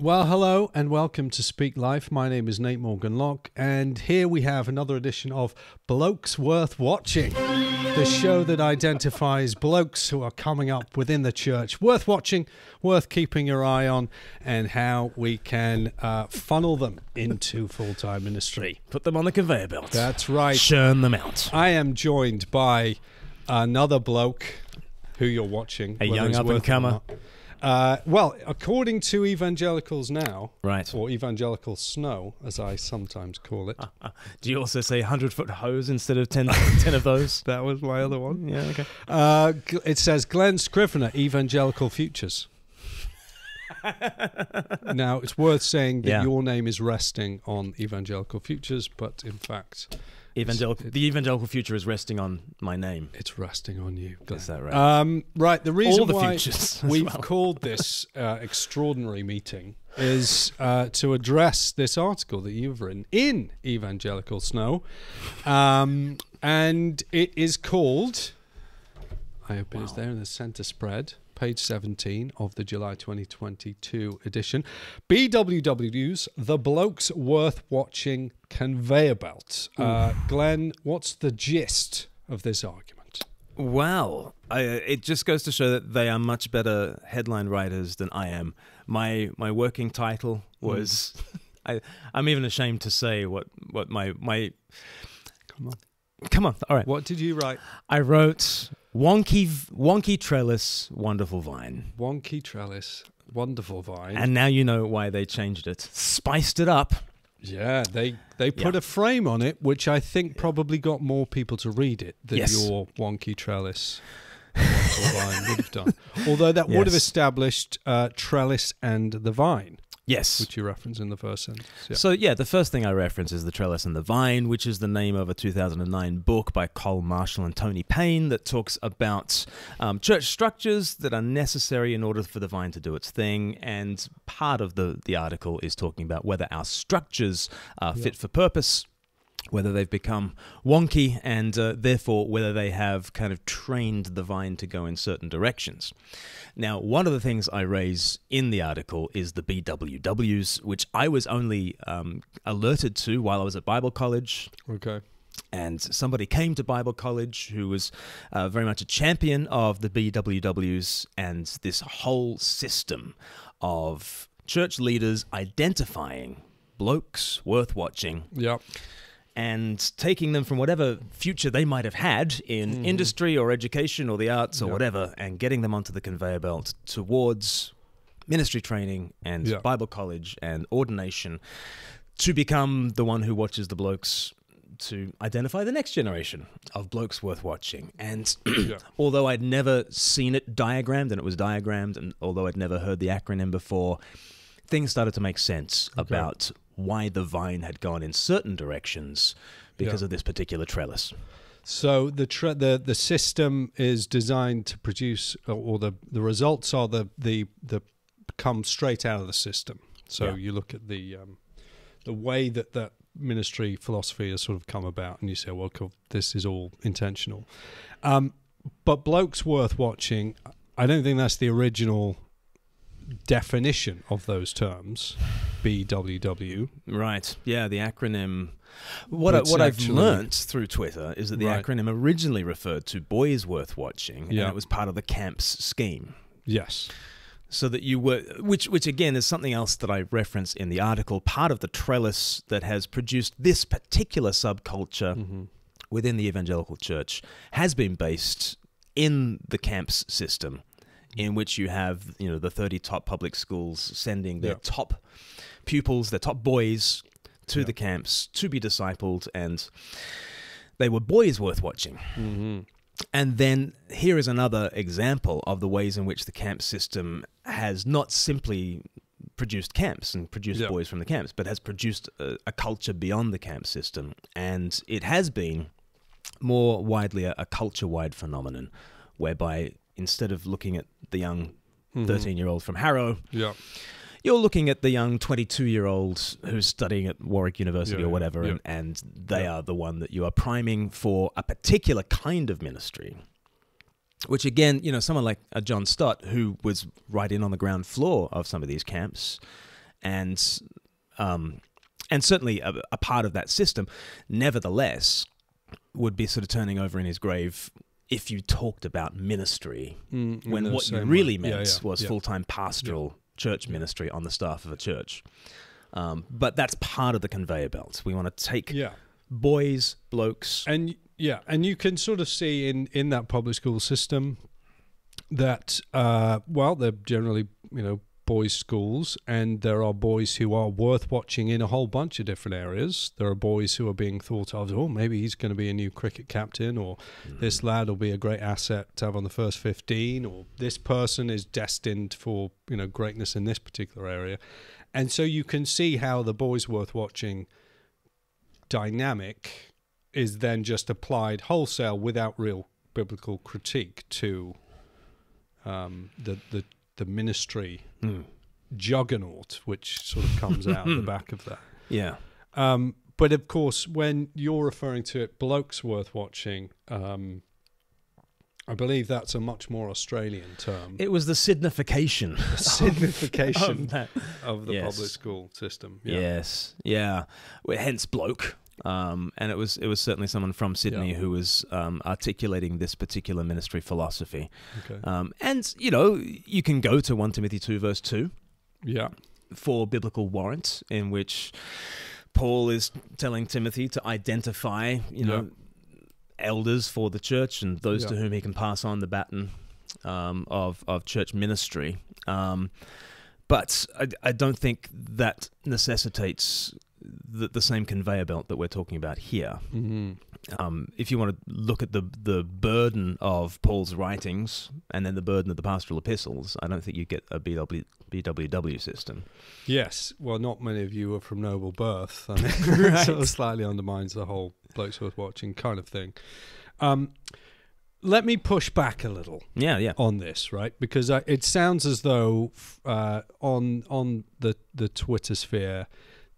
Well, hello and welcome to Speak Life. My name is Nate Morgan Locke, and here we have another edition of Blokes Worth Watching, the show that identifies blokes who are coming up within the church, worth watching, worth keeping your eye on, and how we can uh, funnel them into full time ministry. Put them on the conveyor belt. That's right. Churn them out. I am joined by another bloke who you're watching, A young up and worth it or comer. Not. Uh, well, according to evangelicals now, Right. or evangelical snow, as I sometimes call it. Uh, do you also say 100 foot hose instead of 10, 10 of those? That was my other one. Yeah, okay. Uh, it says Glen Scrivener, Evangelical Futures. now, it's worth saying that Yeah. your name is resting on Evangelical Futures, but in fact, Evangelical, the evangelical future is resting on my name. it's resting on you. Glen. Is that right? Um, right. The reason All the why futures. we've well. called this uh, extraordinary meeting is uh, to address this article that you've written in Evangelical Snow, um, and it is called. I hope it is there in the centre spread, page 17 of the July 2022 edition. BWW's The Blokes Worth Watching Conveyor Belt. Uh, Glen, what's the gist of this argument? Well, I, it just goes to show that they are much better headline writers than I am. My my working title was, I, I'm even ashamed to say what, what my my. Come on. Come on, all right. What did you write? I wrote wonky wonky trellis, wonderful vine. Wonky trellis, wonderful vine. And now you know why they changed it. Spiced it up. yeah, they they put Yeah. a frame on it, which I think probably got more people to read it than Yes. your wonky trellis. wonderful vine would have done. Although that would have established uh, trellis and the vine, Yes. which you reference in the first sentence. Yeah. So yeah, the first thing I reference is The Trellis and the Vine, which is the name of a 2009 book by Cole Marshall and Tony Payne that talks about um, church structures that are necessary in order for the vine to do its thing. And part of the the article is talking about whether our structures are Yeah. fit for purpose. Whether they've become wonky and uh, therefore whether they have kind of trained the vine to go in certain directions. Now, one of the things I raise in the article is the BWWs, which I was only um, alerted to while I was at Bible college. okay. And somebody came to Bible college who was uh, very much a champion of the BWWs and this whole system of church leaders identifying blokes worth watching Yeah. And taking them from whatever future they might have had in Mhm. industry or education or the arts or Yeah. whatever and getting them onto the conveyor belt towards ministry training and Yeah. Bible college and ordination to become the one who watches the blokes to identify the next generation of blokes worth watching. And Yeah. although I'd never seen it diagrammed and it was diagrammed, and although I'd never heard the acronym before, things started to make sense Okay. about why the vine had gone in certain directions because Yeah. of this particular trellis. So the tre- the the system is designed to produce, or- or the the results are the the the come straight out of the system. So Yeah. you look at the um, the way that that ministry philosophy has sort of come about, and you say, well, cool, this is all intentional. Um, but blokes worth watching. I don't think that's the original definition of those terms. BWW. Right. Yeah, the acronym. What, I, what I've actually- learnt through Twitter is that the Right. acronym originally referred to boys worth watching, Yeah. and it was part of the camp's scheme. Yes. so that you were which which again is something else that I reference in the article part of the trellis that has produced this particular subculture hmm within the evangelical church has been based in the camps system in which you have you know the 30 top public schools sending their Yeah. top pupils their top boys to Yeah. the camps to be discipled and they were boys worth watching hmm and then here is another example of the ways in which the camp system has not simply produced camps and produced Yeah. boys from the camps, but has produced a, a culture beyond the camp system. And it has been more widely a, a culture wide phenomenon whereby instead of looking at the young Mhm. 13 year old from Harrow, Yeah. you're looking at the young 22 year old who's studying at Warwick University Yeah, or whatever, yeah. and, and they Yeah. are the one that you are priming for a particular kind of ministry. Which again, you know, someone like a John Stott, who was right in on the ground floor of some of these camps, and um, and certainly a, a part of that system, nevertheless, would be sort of turning over in his grave if you talked about ministry Mm, when what you really way. Meant yeah, was yeah. full-time pastoral church ministry on the staff of a church. Um, but that's part of the conveyor belt. We want to take Yeah. boys, blokes. and yeah, and you can sort of see in in that public school system that uh, well, they're generally you know boys' schools, and there are boys who are worth watching in a whole bunch of different areas. There are boys who are being thought of, oh, maybe he's going to be a new cricket captain, or this lad will be a great asset to have on the first fifteen, or this person is destined for you know greatness in this particular area, and so you can see how the boys worth watching dynamic is then just applied wholesale without real biblical critique to um, the, the the ministry Hmm. juggernaut, which sort of comes out the back of that. Yeah. Um, but of course, when you're referring to it, blokes worth watching. Um, I believe that's a much more Australian term. It was the signification. signification of of the Yes. public school system. Yeah. Yes. Yeah. Well, hence bloke. Um, and it was it was certainly someone from Sydney Yeah. who was um, articulating this particular ministry philosophy. Okay. Um, and you know you can go to one Timothy two verse two Yeah. for biblical warrant in which Paul is telling Timothy to identify you know elders for the church and those to whom he can pass on the baton um, of of church ministry. Um, but I, I don't think that necessitates the, the same conveyor belt that we're talking about here. hmm Um, if you want to look at the the burden of Paul's writings and then the burden of the pastoral epistles, I don't think you get a BW, BWW system. Yes. Well, not many of you are from noble birth. Mean, it sort of slightly undermines the whole blokes worth watching kind of thing. Um, let me push back a little Yeah, yeah. on this, right? Because I, it sounds as though uh, on on the the Twitter sphere,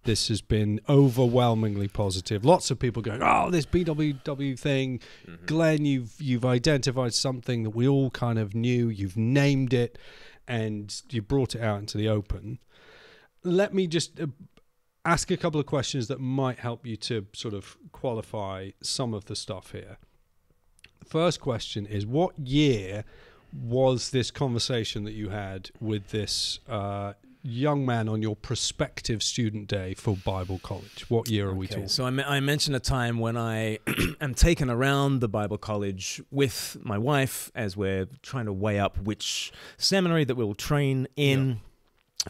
this has been overwhelmingly positive. Lots of people going, "Oh, this BWW thing, Glen, you've you've identified something that we all kind of knew. You've named it, and you brought it out into the open." Let me just uh, ask a couple of questions that might help you to sort of qualify some of the stuff here. First question is what year was this conversation that you had with this uh, young man on your prospective student day for Bible college? What year are we talking? so I, I mentioned a time when I am taken around the Bible college with my wife as we're trying to weigh up which seminary that we'll train in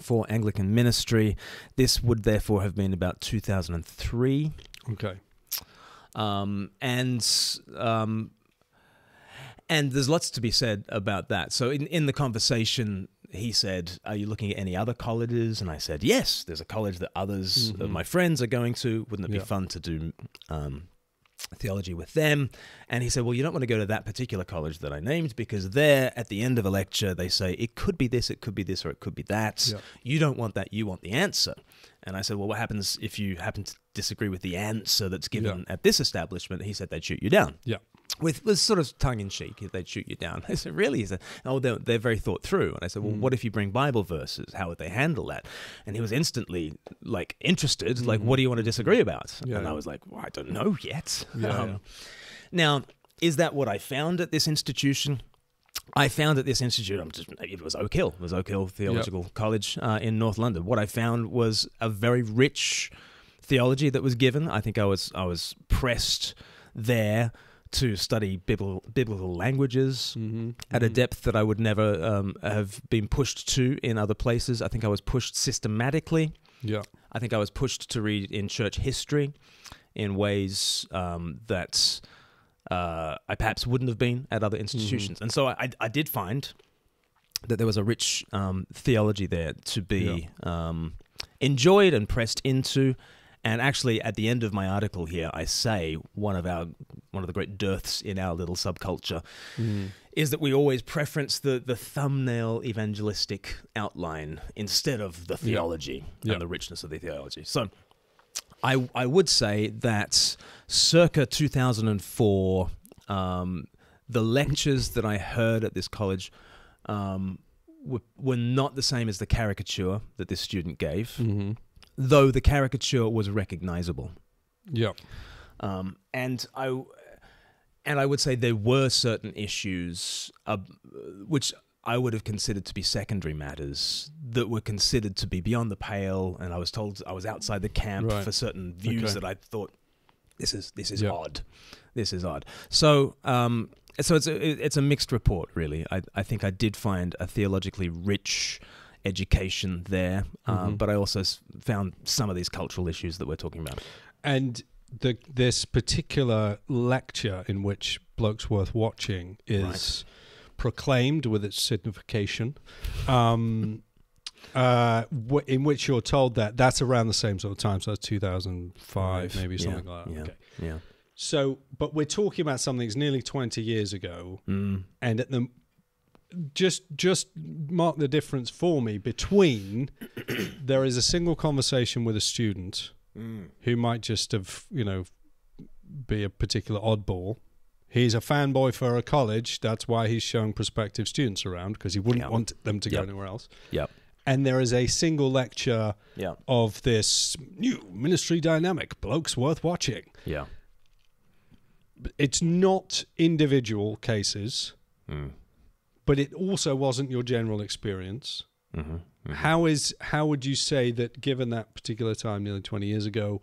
for Anglican ministry. This would therefore have been about 2003. Okay. um, and um, and there's lots to be said about that. So in in the conversation, he said, "Are you looking at any other colleges?" And I said, "Yes, there's a college that others of Mhm. my friends are going to. Wouldn't it be fun to do?" Um, theology with them and he said well you don't want to go to that particular college that i named because there at the end of a lecture they say it could be this it could be this or it could be that Yeah. you don't want that you want the answer and i said well what happens if you happen to disagree with the answer that's given at this establishment he said they'd shoot you down Yeah. With was sort of tongue in cheek they'd shoot you down. I said really? He said oh they're, they're very thought through. And i said well Mm. what if you bring bible verses? How would they handle that? And he was instantly like interested like Mhm. what do you want to disagree about? Yeah, and i was like well, i don't know yet. Yeah, Um, yeah. now is that what i found at this institution? I found at this institute, I'm just, it was Oak Hill, it was Oak Hill Theological College uh, in North London. What I found was a very rich theology that was given. I think I was I was pressed there to study biblical, biblical languages Mm-hmm. at a depth that I would never um, have been pushed to in other places. I think I was pushed systematically. Yeah. I think I was pushed to read in church history in ways um, that uh, I perhaps wouldn't have been at other institutions. And so I, I did find that there was a rich um, theology there to be um, enjoyed and pressed into. And actually, at the end of my article here, I say one of our one of the great dearths in our little subculture Mm. is that we always preference the the thumbnail evangelistic outline instead of the theology Yeah. and the richness of the theology. So I I would say that circa 2004 um, the lectures that I heard at this college um, were, were not the same as the caricature that this student gave, Mm-hmm. Though the caricature was recognizable. Yeah. Um, and I and I would say there were certain issues uh, which I would have considered to be secondary matters that were considered to be beyond the pale, and I was told I was outside the camp Right. for certain views Okay. that I thought this is this is Yeah. odd, this is odd. So. Um, so it's a it's a mixed report, really. I I think I did find a theologically rich education there, um, Mhm. but I also found some of these cultural issues that we're talking about. And the this particular lecture in which Blokes Worth Watching is Right. proclaimed with its signification, um, uh, w- in which you're told that that's around the same sort of time, so that's 2005, maybe Yeah, something like that. yeah. Okay. Yeah. So, but we're talking about something that's nearly 20 years ago, Mm. and at the just just mark the difference for me between there is a single conversation with a student Mm. who might just have you know be a particular oddball he's a fanboy for a college that's why he's showing prospective students around because he wouldn't Yeah. want them to go anywhere else Yep. and there is a single lecture Yeah. of this new ministry dynamic blokes worth watching Yeah. it's not individual cases Mm. But it also wasn't your general experience Mm-hmm. How is how would you say that given that particular time nearly 20 years ago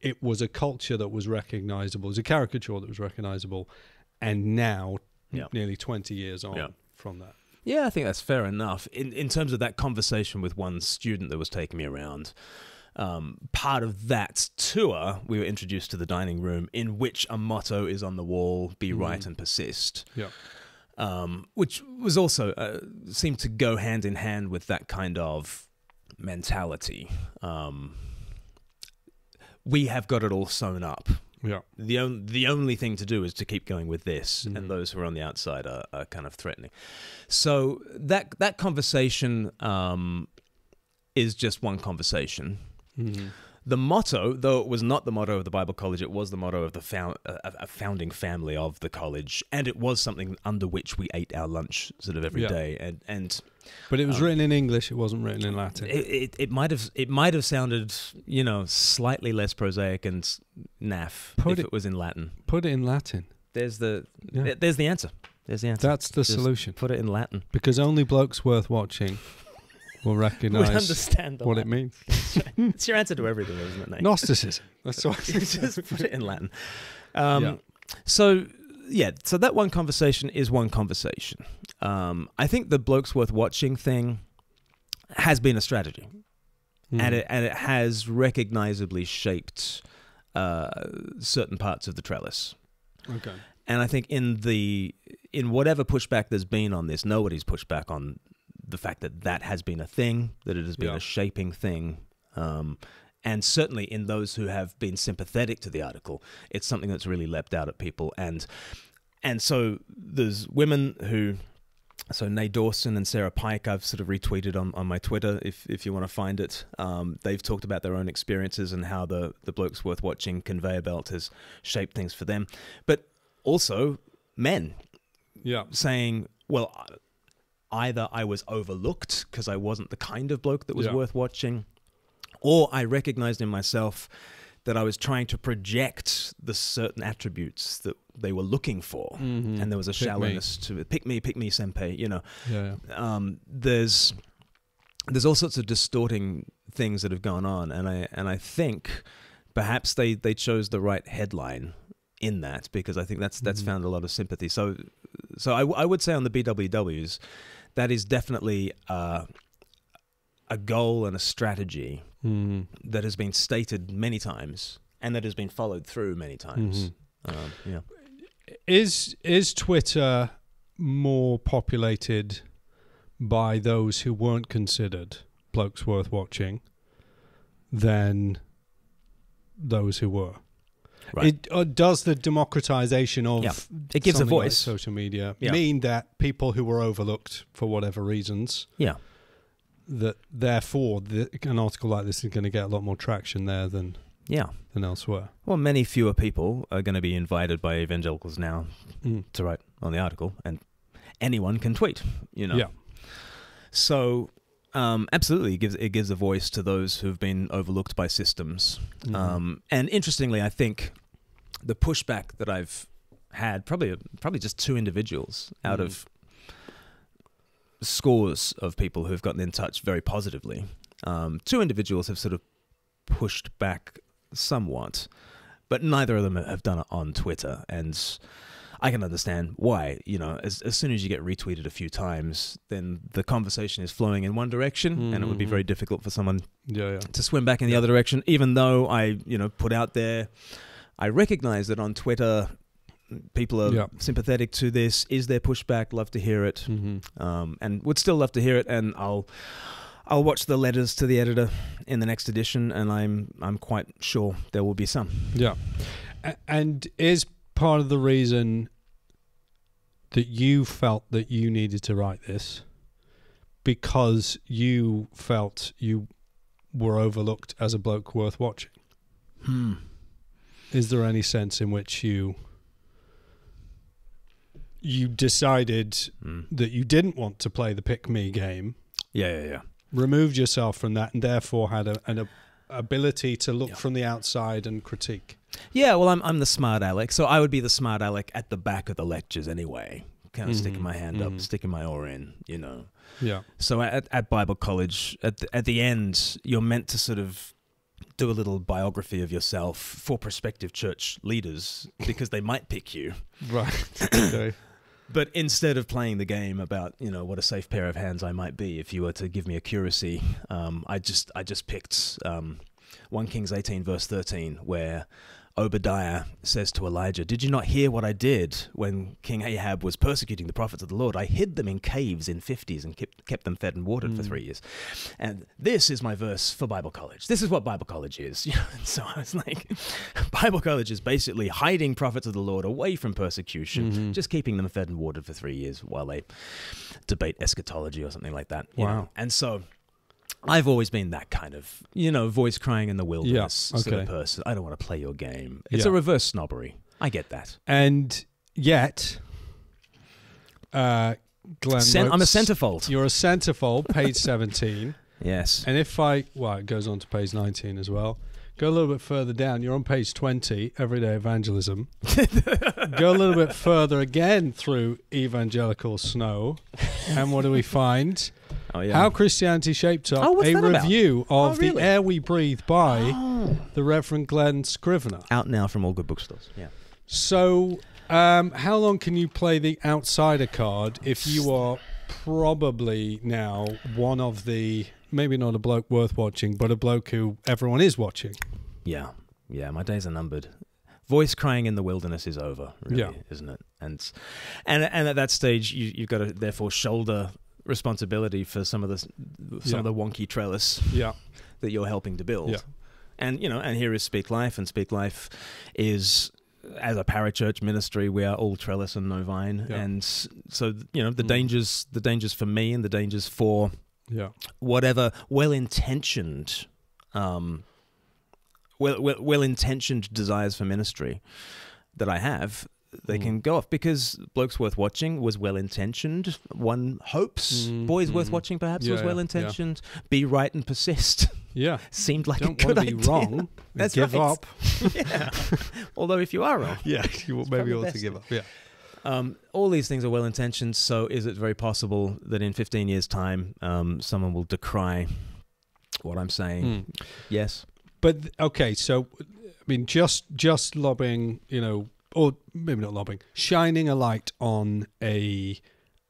it was a culture that was recognizable it was a caricature that was recognizable and now Yeah. nearly 20 years on Yeah. from that Yeah, I think that's fair enough. In in terms of that conversation with one student that was taking me around, um, part of that tour, we were introduced to the dining room in which a motto is on the wall: "Be right and persist." yeah um, which was also uh, seemed to go hand in hand with that kind of mentality. Um, we have got it all sewn up. yeah The on- the only thing to do is to keep going with this, Mhm. and those who are on the outside are, are kind of threatening. So that that conversation um, is just one conversation. Mhm. The motto, though it was not the motto of the Bible College, it was the motto of the found, uh, founding family of the college, and it was something under which we ate our lunch sort of every Yeah. day. And and but it was Um, written in english it wasn't written in latin it, it, it might have it might have sounded you know slightly less prosaic and naff Put if it- it was in Latin. put it in latin There's the Yeah. there's the answer. There's the answer. that's the Just solution Put it in Latin. because only blokes worth watching will Would recognize understand the what it Latin. means It's your answer to everything, isn't it, Nate? gnosticism that's what just put it in Latin. Um, Yeah. So yeah, so that one conversation is one conversation. Um, I think the blokes worth watching thing has been a strategy, and Mhm. it and it has recognizably shaped uh, certain parts of the trellis. okay And I think in the in whatever pushback there's been on this, nobody's pushed back on the fact that that has been a thing, that it has been Yeah. a shaping thing. Um, and certainly in those who have been sympathetic to the article, it's something that's really leapt out at people. And and so there's women who, so Nay Dawson and Sarah Pike, I've sort of retweeted on, on my Twitter if, if you want to find it. Um, they've talked about their own experiences and how the, the Blokes Worth Watching conveyor belt has shaped things for them. But also men yeah saying, well, either I was overlooked because I wasn't the kind of bloke that was Yeah. worth watching, or I recognized in myself that I was trying to project the certain attributes that they were looking for. Mhm. And there was a Pick me. shallowness to it. Pick me, pick me, senpai. You know, yeah um, there's there's all sorts of distorting things that have gone on, and I and I think perhaps they they chose the right headline in that because I think that's that's Mhm. found a lot of sympathy. So so I, I would say on the BWWs, that is definitely uh, a goal and a strategy Mhm. that has been stated many times and that has been followed through many times. Mhm. Um, yeah. Is is Twitter more populated by those who weren't considered blokes worth watching than those who were? Right. It uh, does the democratization of Yeah. It gives a something like voice. social media Yeah. mean that people who were overlooked for whatever reasons Yeah. that therefore the, an article like this is going to get a lot more traction there than Yeah. than elsewhere. Well, many fewer people are going to be invited by evangelicals now Mm. to write on the article, and anyone can tweet. You know. Yeah. So, um, absolutely, it gives it gives a voice to those who've been overlooked by systems. Mhm. Um, and interestingly, I think the pushback that I've had probably probably just two individuals out Mhm. of scores of people who've gotten in touch very positively. Um, two individuals have sort of pushed back somewhat, but neither of them have done it on Twitter, and I can understand why. You know, as as soon as you get retweeted a few times, then the conversation is flowing in one direction, and it would be Mhm. very difficult for someone yeah, yeah. to swim back in the other direction. Even though I, you know, put out there, I recognize that on Twitter, people are Yeah. sympathetic to this. Is there pushback? Love to hear it, Mm-hmm. um, and would still love to hear it. And I'll, I'll watch the letters to the editor in the next edition, and I'm, I'm quite sure there will be some. Yeah. And is part of the reason that you felt that you needed to write this because you felt you were overlooked as a bloke worth watching? Hmm. Is there any sense in which you you decided Mm. that you didn't want to play the pick me game, Yeah, yeah, yeah. removed yourself from that, and therefore had a, an a, ability to look Yeah. from the outside and critique? Yeah, well, I'm I'm the smart aleck, so I would be the smart aleck at the back of the lectures anyway, kind of sticking Mhm, my hand mhm. up, sticking my oar in, you know. Yeah. So at, at Bible college, at the, at the end, you're meant to sort of do a little biography of yourself for prospective church leaders because they might pick you. Right. okay. But instead of playing the game about you know what a safe pair of hands I might be if you were to give me a curacy, um, I just I just picked um, one Kings eighteen verse thirteen where Obadiah says to Elijah, Did you not hear what I did when King Ahab was persecuting the prophets of the Lord? I hid them in caves in 50s and kept, kept them fed and watered for Mm. three years. And this is my verse for Bible college. This is what Bible college is. You know, and so I was like, Bible college is basically hiding prophets of the Lord away from persecution, Mhm. just keeping them fed and watered for three years while they debate eschatology or something like that. you Wow. know. And so. I've always been that kind of, you know, voice crying in the wilderness sort okay. of person. I don't want to play your game. It's Yeah. a reverse snobbery. I get that. And yet, uh, Glen, Cen- I'm a centerfold. You're a centerfold, page 17. Yes. And if I, well, it goes on to page 19 as well. Go a little bit further down. You're on page 20, Everyday Evangelism. Go a little bit further again through Evangelical Snow. And what do we find? Oh yeah. How Christianity Shaped Up, Oh, what's a that about? review of Oh, really? The Air We Breathe by Oh. the Reverend Glen Scrivener. Out now from all good bookstores. Yeah. So, um, how long can you play the outsider card if you are probably now one of the maybe not a bloke worth watching, but a bloke who everyone is watching? Yeah. Yeah. My days are numbered. Voice crying in the wilderness is over, really, Yeah. isn't it? And and and at that stage, you you've got to therefore shoulder responsibility for some of the some Yeah. of the wonky trellis Yeah, that you're helping to build. Yeah. And you know, and here is Speak Life, and Speak Life is as a parachurch ministry, we are all trellis and no vine, Yeah. and so you know the Mm. dangers, the dangers for me, and the dangers for yeah, whatever well-intentioned, um, well, well, well-intentioned desires for ministry that I have. They Mm. can go off because blokes worth watching was well intentioned. One hopes Mm, boys worth mhm. watching perhaps Yeah, was well intentioned. Be right and persist yeah. seemed like Don't a want good to be idea. wrong. That's give right. up. yeah. Although if you are wrong, Yeah, you It's maybe ought to give up. Yeah. um, all these things are well intentioned. So is it very possible that in 15 years' time, um, someone will decry what I'm saying? Mm. Yes. But okay, so I mean, just just lobbing, you know, or maybe not lobbying, shining a light on a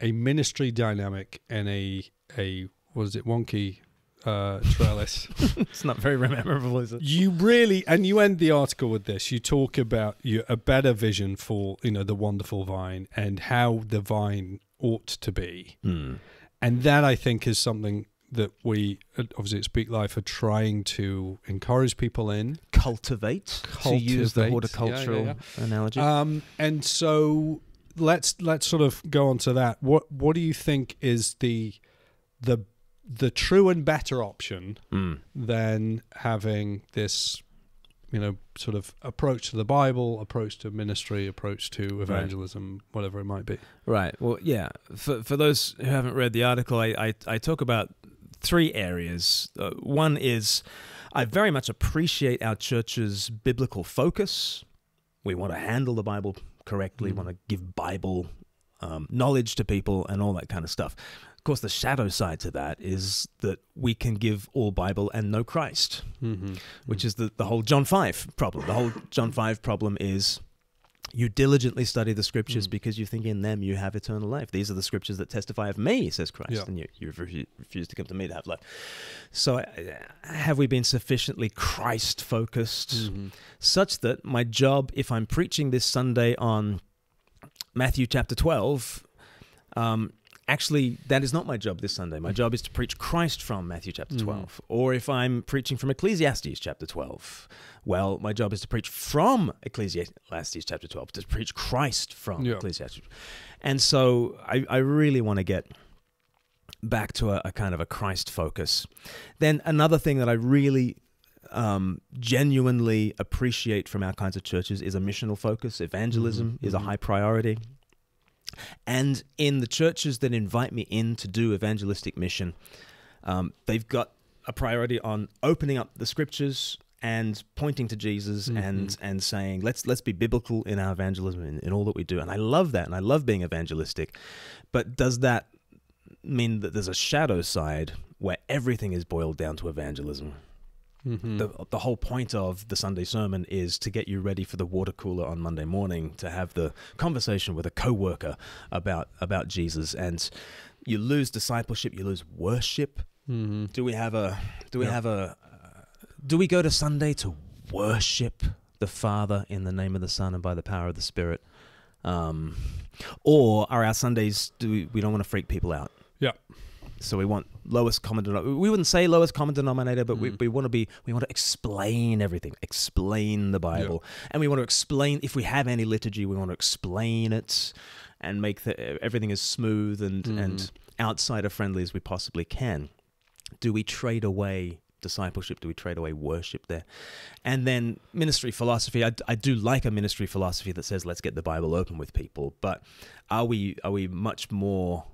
a ministry dynamic and a a what is it, wonky uh, trellis. it's not very memorable, is it? you really, and you end the article with this. You talk about you, a better vision for you know the wonderful vine and how the vine ought to be, Hmm. and that I think is something that we uh, obviously at Speak Life are trying to encourage people in. Cultivate, to use the horticultural Yeah, analogy. Um, and so let's let's sort of go on to that. What what do you think is the the the true and better option Hmm. than having this you know, sort of approach to the Bible, approach to ministry, approach to evangelism, right. whatever it might be. Right. Well, yeah. For for those who haven't read the article, I I, I talk about three areas. Uh, one is I very much appreciate our church's biblical focus. We want to handle the Bible correctly, mm. want to give Bible um, knowledge to people, and all that kind of stuff. Of course, the shadow side to that is that we can give all Bible and no Christ, mm-hmm. which is the, the whole John 5 problem. The whole John 5 problem is you diligently study the scriptures mm. because you think in them you have eternal life. These are the scriptures that testify of me, says Christ, yeah. and you, you refuse to come to me to have life. So, uh, have we been sufficiently Christ focused mm-hmm. such that my job, if I'm preaching this Sunday on Matthew chapter 12, um, actually, that is not my job this Sunday. My job is to preach Christ from Matthew chapter mm-hmm. 12. Mm. Or if I'm preaching from Ecclesiastes chapter 12, well, my job is to preach from Ecclesiastes chapter 12, to preach Christ from yeah. Ecclesiastes. And so I, I really want to get back to a, a, kind of a Christ focus. Then another thing that I really um, genuinely appreciate from our kinds of churches is a missional focus. Evangelism mm-hmm. is a mm-hmm. high priority. And in the churches that invite me in to do evangelistic mission, um, they've got a priority on opening up the scriptures and pointing to Jesus mm-hmm. and and saying let's let's be biblical in our evangelism in, in all that we do. And I love that, and I love being evangelistic. But does that mean that there's a shadow side where everything is boiled down to evangelism? Mm-hmm. The, the whole point of the Sunday sermon is to get you ready for the water cooler on Monday morning to have the conversation with a coworker about about Jesus, and you lose discipleship, you lose worship. Mm-hmm. Do we have a do we have a uh, do we go to Sunday to worship the Father in the name of the Son and by the power of the Spirit, um, or are our Sundays do we, we don't want to freak people out? Yeah. So we want lowest common denominator. We wouldn't say lowest common denominator, but mm. we, we want to be we want to explain everything, explain the Bible, yeah. and we want to explain if we have any liturgy, we want to explain it and make the, everything as smooth and mm. and outsider friendly as we possibly can. Do we trade away discipleship? Do we trade away worship there? And then ministry philosophy. I, I do like a ministry philosophy that says let's get the Bible open with people, but are we are we much more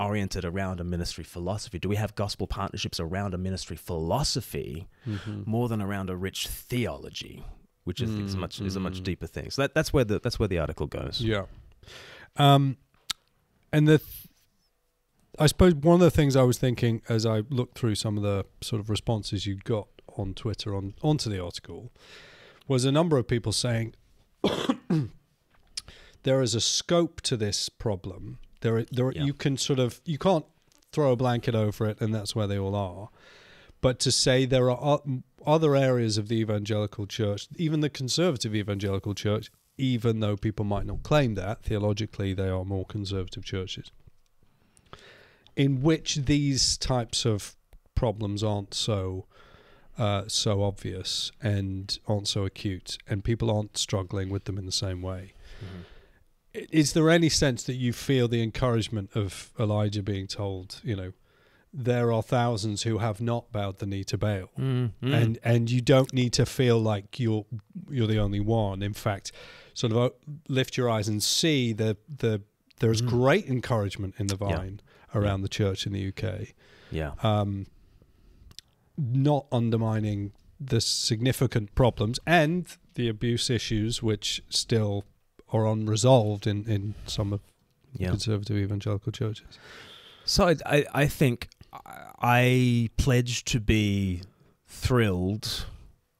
oriented around a ministry philosophy? Do we have gospel partnerships around a ministry philosophy mm-hmm. more than around a rich theology, which is, mm-hmm. is much is a much mm-hmm. deeper thing? So that, that's where the that's where the article goes. Yeah, um, and the. Th- I suppose one of the things I was thinking as I looked through some of the sort of responses you got on Twitter on onto the article was a number of people saying there is a scope to this problem there, there, yeah. you can sort of you can't throw a blanket over it, and that's where they all are. But to say there are other areas of the evangelical church, even the conservative evangelical church, even though people might not claim that theologically, they are more conservative churches, in which these types of problems aren't so uh, so obvious and aren't so acute, and people aren't struggling with them in the same way. Mm-hmm is there any sense that you feel the encouragement of Elijah being told, you know, there are thousands who have not bowed the knee to Baal, mm, mm. and and you don't need to feel like you're you're the only one. In fact, sort of uh, lift your eyes and see the the there's mm. great encouragement in the vine yeah. around yeah. the church in the UK. Yeah, um, not undermining the significant problems and the abuse issues which still are unresolved in, in some of yeah. conservative evangelical churches. So I, I, I think I pledge to be thrilled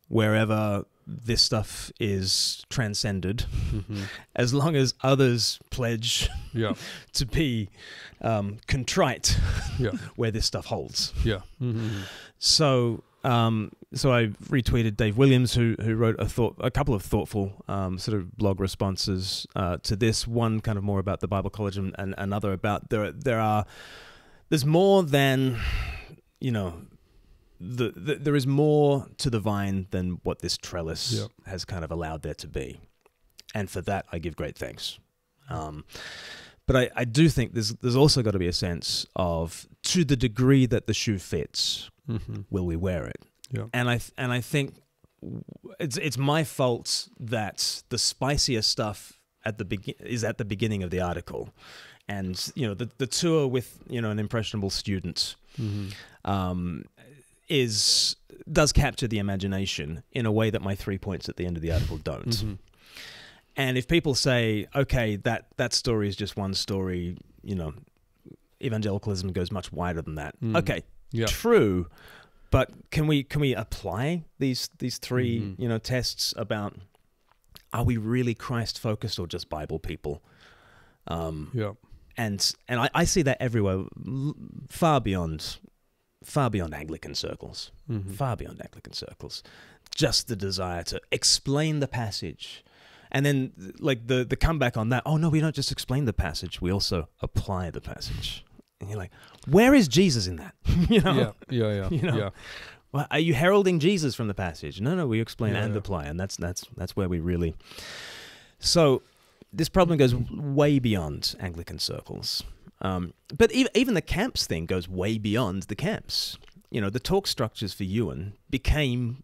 wherever this stuff is transcended, mm-hmm. as long as others pledge yeah. to be um, contrite yeah. where this stuff holds. Yeah. Mm-hmm. So um, so I retweeted Dave Williams, who who wrote a thought, a couple of thoughtful um, sort of blog responses uh, to this. One kind of more about the Bible College, and, and another about there there are there's more than you know. The, the, there is more to the vine than what this trellis yep. has kind of allowed there to be, and for that I give great thanks. Um, but I, I do think there's there's also got to be a sense of to the degree that the shoe fits, mm-hmm. will we wear it? Yeah. And I th- and I think it's it's my fault that the spicier stuff at the begin is at the beginning of the article, and you know the the tour with you know an impressionable student um, is does capture the imagination in a way that my three points at the end of the article don't. Mm-hmm. And if people say, okay, that that story is just one story, you know, evangelicalism goes much wider than that. Mm. Okay, Yeah. true, but can we can we apply these these 3 Mhm. you know tests about are we really Christ focused or just Bible people? Um, Yeah. and and I, I see that everywhere, far beyond far beyond Anglican circles Mhm. far beyond Anglican circles. Just the desire to explain the passage. And then, like, the, the comeback on that, oh, no, we don't just explain the passage, we also apply the passage. And you're like, where is Jesus in that? you know? Yeah. Yeah. Yeah. You know? Yeah. Well, are you heralding Jesus from the passage? No, no, we explain Yeah, and yeah. apply, and that's that's that's where we really. So, this problem goes way beyond Anglican circles, um, but even even the camps thing goes way beyond the camps. You know, the talk structures for Iwerne became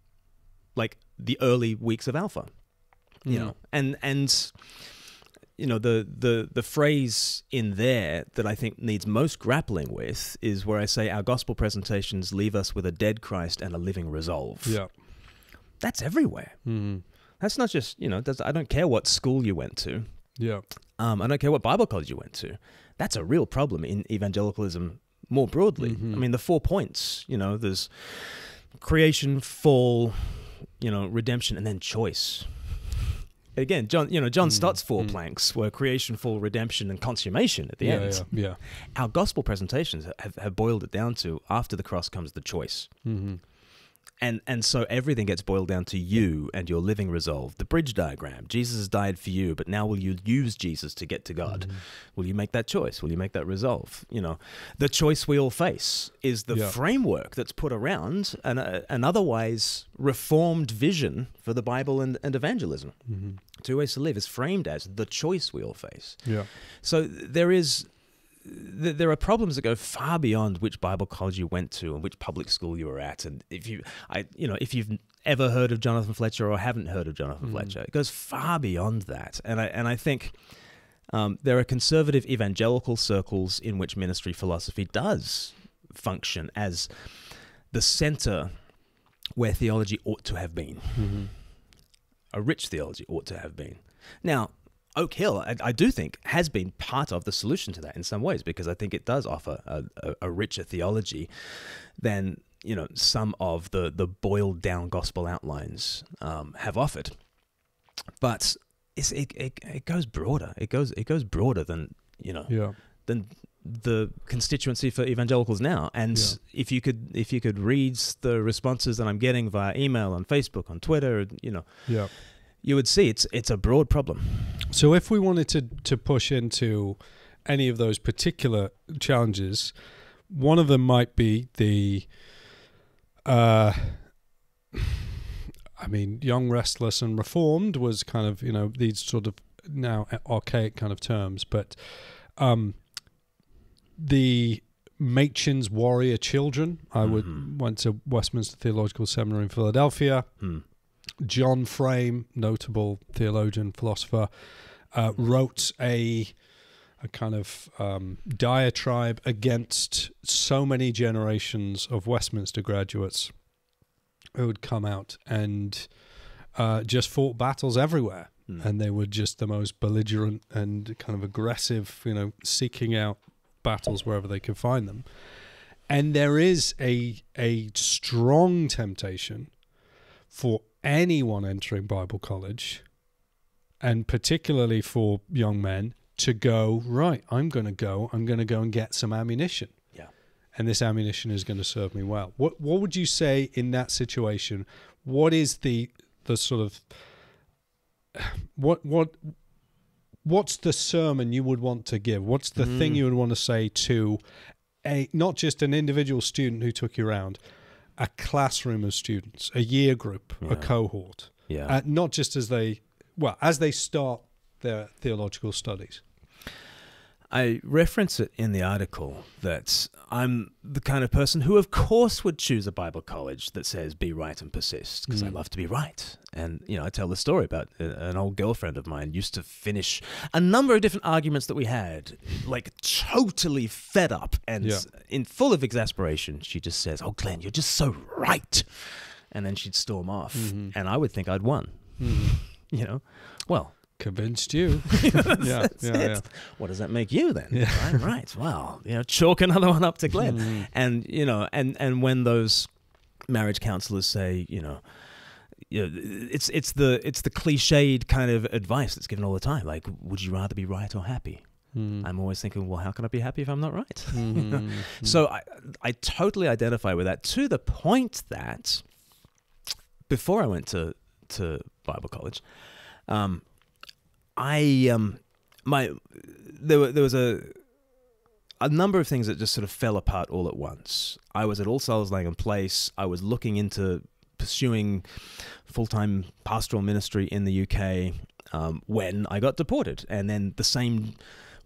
like the early weeks of Alpha. You Mm. know, and and you know the the the phrase in there that I think needs most grappling with is where I say our gospel presentations leave us with a dead Christ and a living resolve. Yeah. That's everywhere. Mhm. That's not just you know. I don't care what school you went to. Yeah. Um, I don't care what Bible college you went to. That's a real problem in evangelicalism more broadly. Mhm. I mean, the four points. You know, there's creation, fall, you know, redemption, and then choice. Again, John, you know, John Mm, Stott's four mm. planks were creation, fall, redemption, and consummation at the yeah, end. Yeah. Yeah. Our gospel presentations have, have boiled it down to after the cross comes the choice. Mhm. And and so everything gets boiled down to you and your living resolve. The bridge diagram. Jesus has died for you, but now will you use Jesus to get to God? Mhm. Will you make that choice? Will you make that resolve? You know, the choice we all face is the Yeah. framework that's put around an, uh, an otherwise reformed vision for the Bible and, and evangelism. Mhm. Two ways to live is framed as the choice we all face. Yeah. So there is th- there are problems that go far beyond which Bible college you went to and which public school you were at, and if you, I, you know, if you've ever heard of Jonathan Fletcher or haven't heard of Jonathan Mm. Fletcher, it goes far beyond that. And I and I think um, there are conservative evangelical circles in which ministry philosophy does function as the center where theology ought to have been Mhm. a rich theology ought to have been. Now, Oak Hill, I, I do think, has been part of the solution to that in some ways because I think it does offer a, a, a richer theology than you know some of the the boiled down gospel outlines um, have offered. But it's, it, it it goes broader. It goes it goes broader than you know Yeah. than the constituency for evangelicals now. And Yeah. if you could if you could read the responses that I'm getting via email, on Facebook, on Twitter, you know, Yeah. You would see it's it's a broad problem. So if we wanted to to push into any of those particular challenges, one of them might be the uh I mean, young, restless, and reformed was kind of you know these sort of now archaic kind of terms, but um, the Machen's warrior children. I would Mhm. went to Westminster Theological Seminary in Philadelphia. Hmm. John Frame, notable theologian, philosopher, uh, wrote a a kind of um, diatribe against so many generations of Westminster graduates who would come out and uh, just fought battles everywhere, Hmm. and they were just the most belligerent and kind of aggressive, you know, seeking out battles wherever they could find them. And there is a a strong temptation for anyone entering Bible college, and particularly for young men, to go, right, I'm going to go, I'm going to go and get some ammunition. Yeah. And this ammunition is going to serve me well. What what would you say in that situation? What is the the sort of what what what's the sermon you would want to give? What's the thing Mm. you would want to say to a not just an individual student who took you around, a classroom of students, a year group, a cohort, Yeah. uh, not just as they well as they start their theological studies. I reference it in the article that I'm the kind of person who, of course, would choose a Bible college that says "be right and persist" because I Mm. love to be right. And you know, I tell the story about uh, an old girlfriend of mine used to finish a number of different arguments that we had, like totally fed up and Yeah. in full of exasperation. She just says, "Oh, Glen, you're just so right," and then she'd storm off, Mhm. and I would think I'd won. Mhm. You know, well, Convinced you. yeah, yeah, yeah. What does that make you then? Yeah. I'm right. Well, you know, chalk another one up to Glen. Mhm. And you know, and and when those marriage counselors say, you know, you know, it's it's the it's the cliched kind of advice that's given all the time. Like, would you rather be right or happy? Mhm. I'm always thinking, well, how can I be happy if I'm not right? Mhm. So I I totally identify with that to the point that before I went to to Bible college, um, I um my there were, there was a a number of things that just sort of fell apart all at once. I was at All Souls Langham Place. I was looking into pursuing full time pastoral ministry in the UK um, when I got deported, and then the same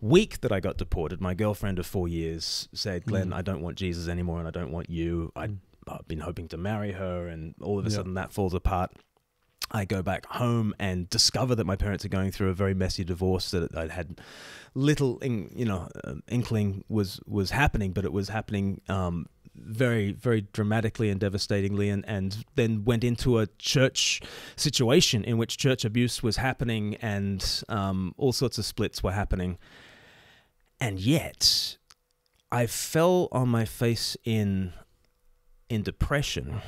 week that I got deported, my girlfriend of four years said, "Glen, Mm. I don't want Jesus anymore, and I don't want you." I'd I've been hoping to marry her, and all of a Yeah. sudden that falls apart. I go back home and discover that my parents are going through a very messy divorce that I had little, you know, um, inkling was was happening, but it was happening um, very, very dramatically and devastatingly, and and then went into a church situation in which church abuse was happening and um, all sorts of splits were happening, and yet I fell on my face in in depression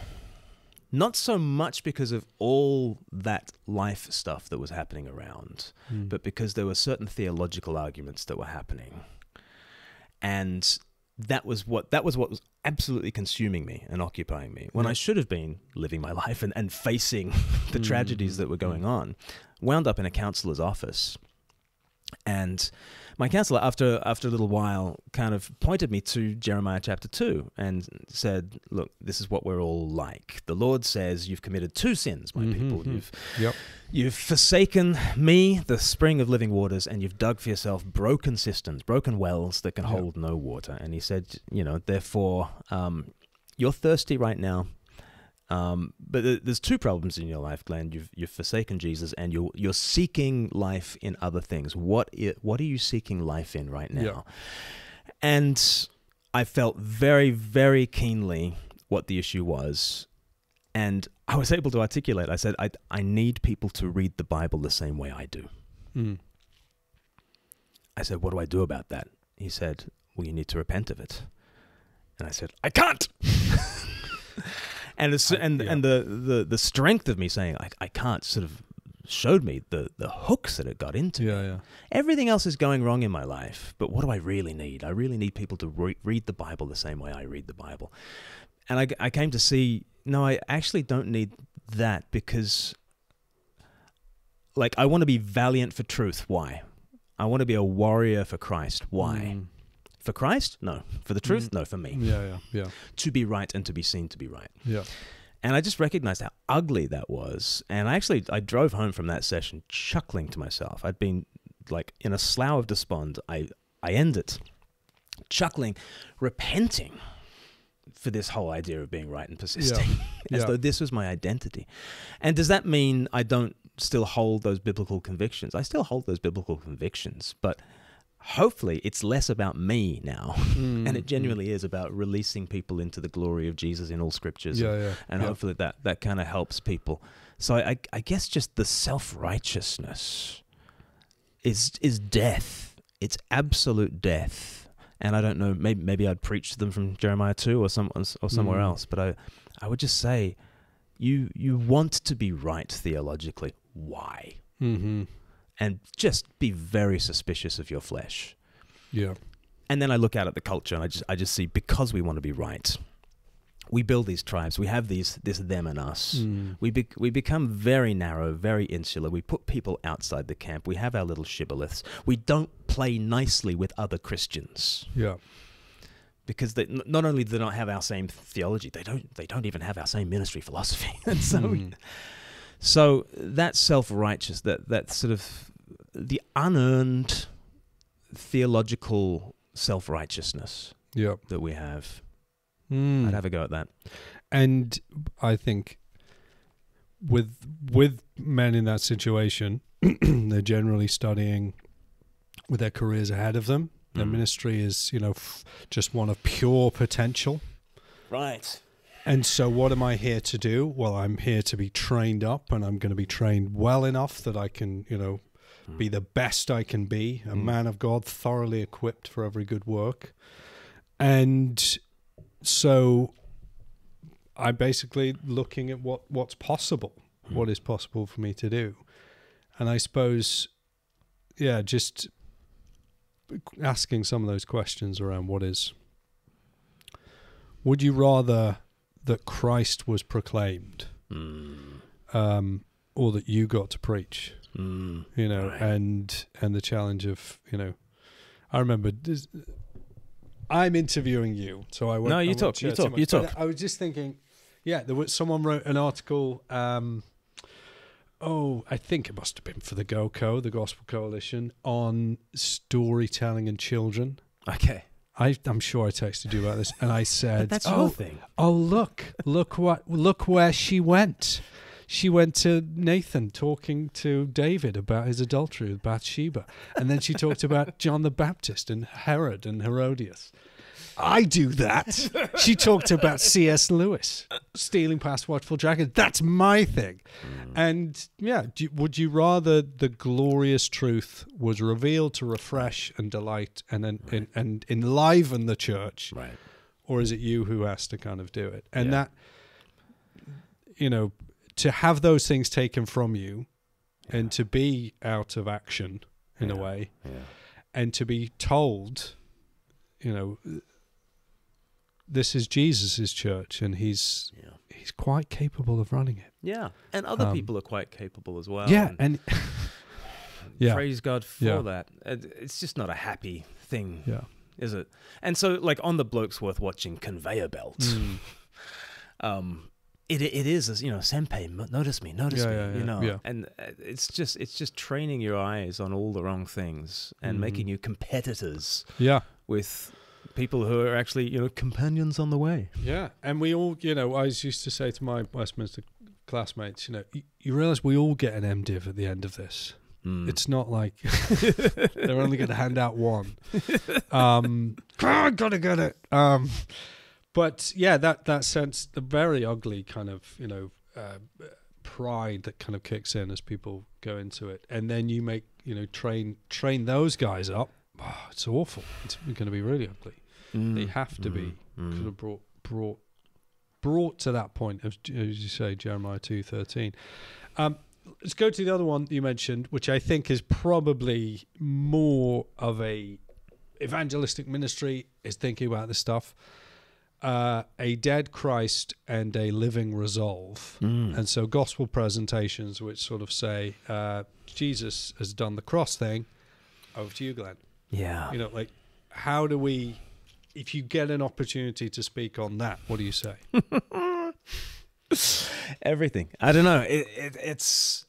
not so much because of all that life stuff that was happening around, Mhm. but because there were certain theological arguments that were happening. And that was what that was what was absolutely consuming me and occupying me when Yeah. I should have been living my life and, and facing the Mm, tragedies that were going on. Wound up in a counselor's office. And my counselor, after after a little while, kind of pointed me to Jeremiah chapter two and said, "Look, this is what we're all like. The Lord says you've committed two sins, my Mhm, people. mhm. You've Yep. You've forsaken me, the spring of living waters, and you've dug for yourself broken cisterns, broken wells that can Yeah. hold no water. And he said, you know, therefore, um, you're thirsty right now. Um, but th- there's two problems in your life, Glen. You've you've forsaken Jesus, and you're you're seeking life in other things. What i- what are you seeking life in right now? Yeah. And I felt very very keenly what the issue was, and I was able to articulate. I said, I I need people to read the Bible the same way I do. Mm. I said, What do I do about that? He said, Well, you need to repent of it. And I said, I can't. and it's, and yeah. and the, the the strength of me saying I, I can't sort of showed me the the hooks that it got into. Yeah, yeah. Everything else is going wrong in my life, but what do I really need? I really need people to re- read the Bible the same way I read the Bible. And I, I came to see, no, I actually don't need that because, like, I want to be valiant for truth. Why? I want to be a warrior for Christ. Why? Mm. For Christ? No. For the truth? Mm. No, for me. Yeah, yeah, yeah, To be right and to be seen to be right. yeah. And I just recognized how ugly that was. And I actually I drove home from that session chuckling to myself. I'd been like in a slough of despond. I I end it chuckling, repenting for this whole idea of being right and persisting. As Yeah. though this was my identity. And does that mean I don't still hold those biblical convictions? I still hold those biblical convictions, but hopefully it's less about me now. Mm, And it mm. genuinely is about releasing people into the glory of Jesus in all scriptures Yeah, yeah. and yeah. hopefully that that kind of helps people. So I, I guess just the self righteousness is is death. It's absolute death. And I don't know. Maybe maybe I'd preach to them from Jeremiah two or some or somewhere Mm. else. But I I would just say, you you want to be right theologically. Why? Mm-hmm. And just be very suspicious of your flesh. Yeah. And then I look out at the culture and I just I just see because we want to be right, we build these tribes. We have these this them and us. Mm. We be, we become very narrow, very insular. We put people outside the camp. We have our little shibboleths. We don't play nicely with other Christians Yeah. because they, not only do they not have our same theology, they don't they don't even have our same ministry philosophy. and so Mm. so that self righteous, that that sort of the unearned theological self righteousness Yeah. that we have. Mm. I'd have a go at that. and I think with with men in that situation, they're generally studying with their careers ahead of them. Their Mm. ministry is, you know, f- just one of pure potential. Right. And so, what am I here to do? Well, I'm here to be trained up, and I'm going to be trained well enough that I can, you know, be the best I can be, a Mm. man of God, thoroughly equipped for every good work. And so, I'm basically looking at what what's possible, Hmm. what is possible for me to do, and I suppose, yeah, just asking some of those questions around what is. Would you rather that Christ was proclaimed, Mm. um, or that you got to preach? Mm. you know Right. and and the challenge of you know i remember this, i'm interviewing you so i won't No, you won't talk, you talk, you talk. i was just thinking yeah there was someone wrote an article um oh i think it must have been for the goco the gospel coalition on storytelling and children Okay. I, I'm sure I texted you about this, and I said, that's "Oh, your thing. oh look look what look where she went she went to nathan talking to david about his adultery with bathsheba. And then she talked about john the baptist and herod and herodias. I do that. She talked about cs lewis stealing past watchful dragon. That's my thing. Hmm. And yeah do, would you rather the glorious truth was revealed to refresh and delight and and, and, and enliven the church Right. or is it you who has to kind of do it? And Yeah. that you know to have those things taken from you and to be out of action in a way Yeah. and to be told you know this is Jesus's church and he's Yeah. he's quite capable of running it Yeah. And other Um, people are quite capable as well. yeah and and yeah Praise God for Yeah. that. It's just not a happy thing, yeah is it? And so, like on the blokes worth watching conveyor belt, Mm. um, it it is as you know, senpai, notice me, notice Yeah, me, yeah, you know. yeah. And uh, it's just it's just training your eyes on all the wrong things and Mhm. making you competitors yeah with people who are actually you know companions on the way. Yeah, and we all, you know, I used to say to my Westminster classmates, you know, you, you realize we all get an MDiv at the end of this. Mm. It's not like they're only going to hand out one. Um, I gotta get it. Um, but yeah, that that sense, the very ugly kind of, you know, uh, pride that kind of kicks in as people go into it, and then you make, you know, train train those guys up. Oh, it's awful. It's going to be really ugly. Mm. They have to be Mm. sort of brought brought brought to that point of as you say Jeremiah two thirteen. Um, let's go to the other one you mentioned, which I think is probably more of a evangelistic ministry is thinking about this stuff. Uh, a dead Christ and a living resolve. Mm. And so, gospel presentations, which sort of say, uh, Jesus has done the cross thing. Over to you, Glen yeah. you know like how do we if you get an opportunity to speak on that what do you say everything i don't know it, it, it's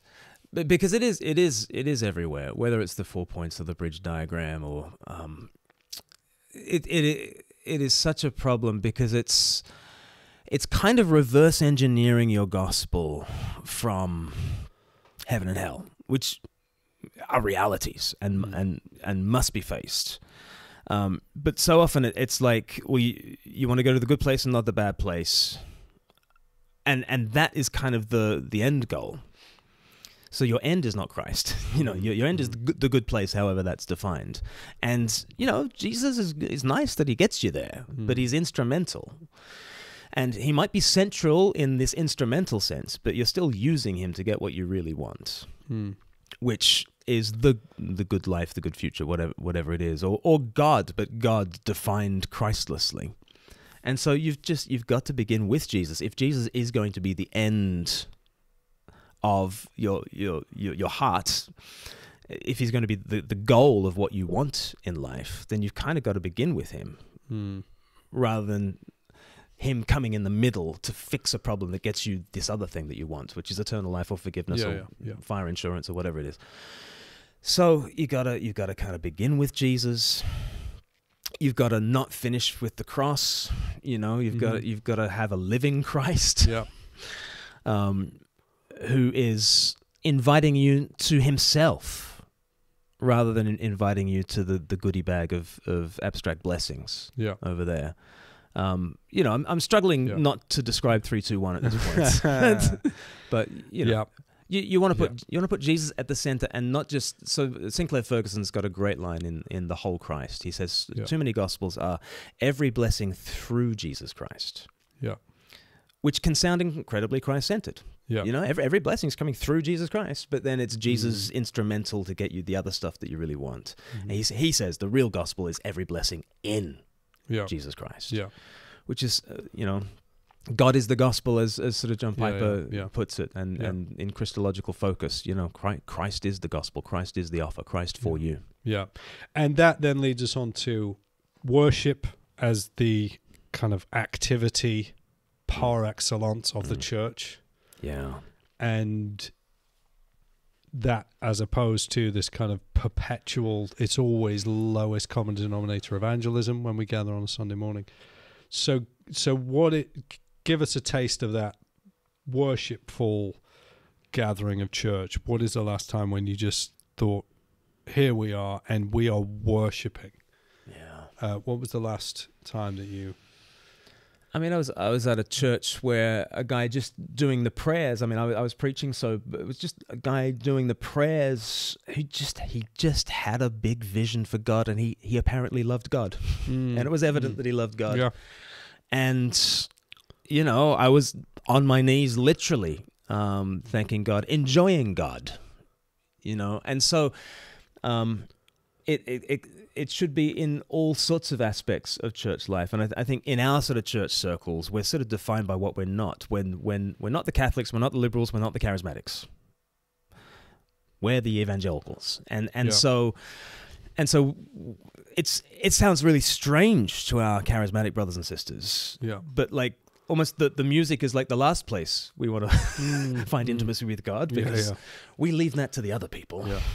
because it is it is it is everywhere whether it's the four points of the bridge diagram or um it it it is such a problem because it's it's kind of reverse engineering your gospel from heaven and hell which are realities and Mm. and and must be faced. Um, but so often it, it's like well you, you want to go to the good place and not the bad place. And and that is kind of the the end goal so your end is not christ you know your, your end is the good, the good place however that's defined and you know jesus is, is nice that he gets you there but Mm. he's instrumental and he might be central in this instrumental sense but you're still using him to get what you really want Hmm. which is the the good life, the good future, whatever whatever it is, or or God, but God defined Christlessly. And so you've just you've got to begin with Jesus. If Jesus is going to be the end of your your your, your heart, if he's going to be the, the goal of what you want in life, then you've kind of got to begin with him Hmm. rather than him coming in the middle to fix a problem that gets you this other thing that you want, which is eternal life or forgiveness Yeah, or yeah, yeah. fire insurance or whatever it is. So you gotta you gotta kind of begin with Jesus. You've got to not finish with the cross. You know, you've got Mhm. you've got to have a living Christ Yeah. um, who is inviting you to himself rather than inviting you to the, the goodie bag of, of abstract blessings Yeah. over there. Um, you know, I'm, I'm struggling Yeah. not to describe 321 at this point. but, you know, yeah. you, you want to put you want to put Jesus at the center and not just so Sinclair Ferguson's got a great line in in the whole Christ. He says Yeah. too many gospels are every blessing through Jesus Christ. Yeah. Which can sound incredibly Christ-centered. Yeah. You know, every every blessing is coming through Jesus Christ, but then it's Jesus Mm. instrumental to get you the other stuff that you really want. Mhm. And he, he says the real gospel is every blessing in yeah. Jesus Christ Yeah. which is uh, you know God is the gospel as as sort of John Yeah, yeah, Piper yeah. puts it and Yeah. and in Christological focus you know Christ, Christ is the gospel Christ is the offer Christ for you Yeah. And that then leads us on to worship as the kind of activity par excellence of the Mm. church. Yeah And that as opposed to this kind of perpetual, it's always lowest common denominator evangelism when we gather on a Sunday morning. So, so what it give us a taste of that worshipful gathering of church. What is the last time when you just thought, here we are and we are worshiping? yeah Uh, what was the last time that you? I mean I was I was at a church where a guy just doing the prayers. I mean I, was- I was preaching so it was just a guy doing the prayers. Who just he just had a big vision for God and he he apparently loved God. And it was evident that he loved God. Yeah. and you know i was on my knees literally um thanking god enjoying god you know? And so um it it it, it should be in all sorts of aspects of church life and I, I think in our sort of church circles we're sort of defined by what we're not when when we're not the catholics we're not the liberals we're not the charismatics we're the evangelicals and and Yeah. so and so it's it sounds really strange to our charismatic brothers and sisters Yeah. but like almost the, the music is like the last place we want to find intimacy with God Mm. Yeah, because yeah. we leave that to the other people. Yeah.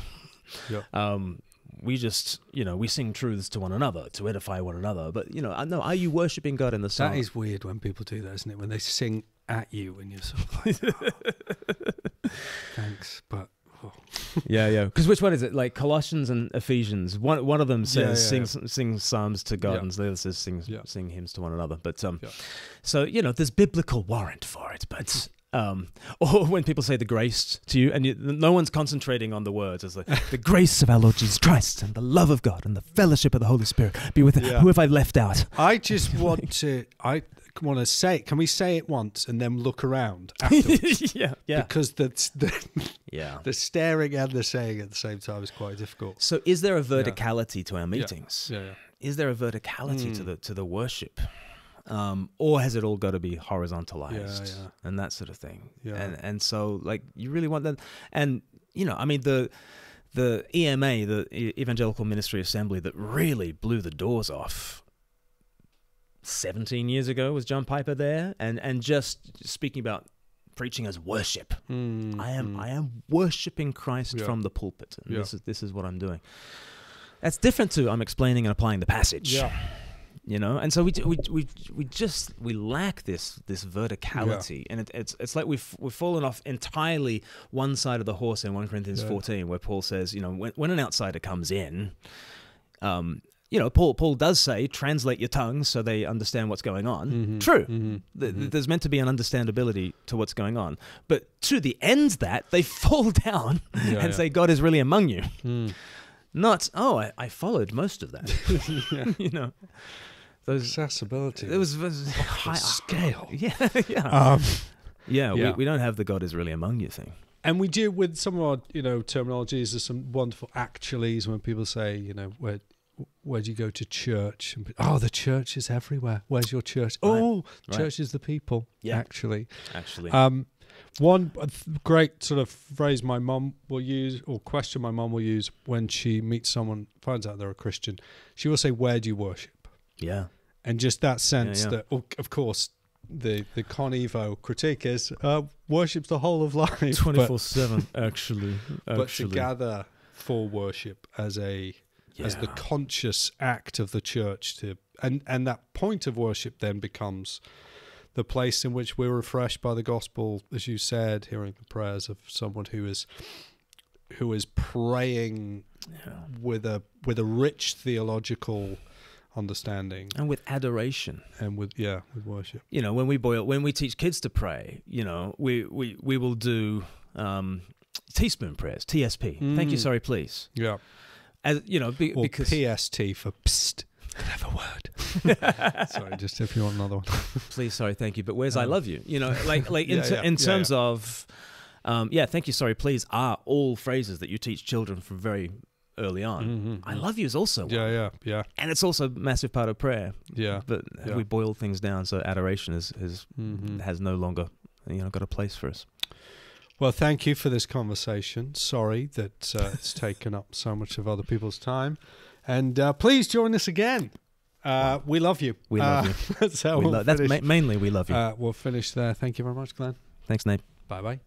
Yeah. Um, we just, you know, we sing truths to one another to edify one another. But you know, I know, are you worshiping God in the song? That is weird when people do that, isn't it? When they sing at you when you're sort of like, thanks, but oh. yeah, yeah. Because which one is it? Like Colossians and Ephesians. One one of them says Yeah, yeah, sing sing psalms to God, Yeah. and the other says sing Yeah. sing hymns to one another. But um, Yeah. so you know, there's biblical warrant for it. But um, or when people say the grace to you, and you, no one's concentrating on the words, it's like the grace of our Lord Jesus Christ and the love of God and the fellowship of the Holy Spirit be with. Yeah. Who have I left out? I just want to. I want to say. Can we say it once and then look around afterwards? yeah, yeah, Because the, the yeah. the staring and the saying at the same time is quite difficult. So, is there a verticality to our meetings? Yeah, yeah. is there a verticality to Mm. the to the worship um, or has it all got to be horizontalized Yeah, yeah. and that sort of thing Yeah. and and so like you really want that and you know i mean the the ema the evangelical ministry assembly that really blew the doors off 17 years ago was john piper there and and just speaking about preaching as worship Mm, I am mm. I am worshiping Christ Yeah. from the pulpit, and Yeah. this is this is what I'm doing. That's different to I'm explaining and applying the passage. Yeah. You know, and so we we we we just we lack this this verticality, and it, it's it's like we've we've fallen off entirely one side of the horse in one Corinthians Yeah. 14, where Paul says, you know, when when an outsider comes in, um, you know, Paul Paul does say translate your tongues so they understand what's going on. Mhm, True, mhm, Th- mhm. There's meant to be an understandability to what's going on. But to the end that, they fall down Yeah, and yeah. say, God is really among you. Mm. Not, oh, I, I followed most of that. You know, those, Accessibility. it was, was the high scale. Yeah, yeah. Um, yeah, yeah. We, we don't have the God is really among you thing. and we do with some of our, you know, terminologies. There's some wonderful actuallys when people say, you know, where where do you go to church? Oh, the church is everywhere. Where's your church? Right, Oh, right. church is the people. Yeah. Actually, Actually. um, one great sort of phrase my mom will use, or question my mom will use when she meets someone, finds out they're a Christian. She will say, "Where do you worship?" yeah. And just that sense yeah. that, oh, of course, the the Con Evo critique is uh, worship's the whole of life, 24 7, actually. but to gather for worship as a as the conscious act of the church to and and that point of worship then becomes the place in which we're refreshed by the gospel as you said hearing the prayers of someone who is who is praying with a with a rich theological understanding. And with adoration. and with yeah with worship. You know when we boil when we teach kids to pray you know we we, we will do um, teaspoon prayers tsp thank you Mm. sorry please. Yeah. As you know be, because pst for psst. Clever word. Sorry just if you want another one. Please sorry thank you but where's i Um, love you? You know like like in, Yeah, yeah, in yeah, terms of um, yeah thank you sorry please are all phrases that you teach children from very early on Mhm, i mhm. love you is also one. yeah yeah yeah and it's also a massive part of prayer yeah but Yeah. we boil things down so adoration is, is Mhm. has no longer you know got a place for us Well, thank you for this conversation. Sorry that uh, it's taken up so much of other people's time. And uh, please join us again. Uh, we love you. We love Uh, That's how We we'll lo- that's ma- mainly we love you Uh, we'll finish there. Thank you very much, Glen. thanks nate Bye bye.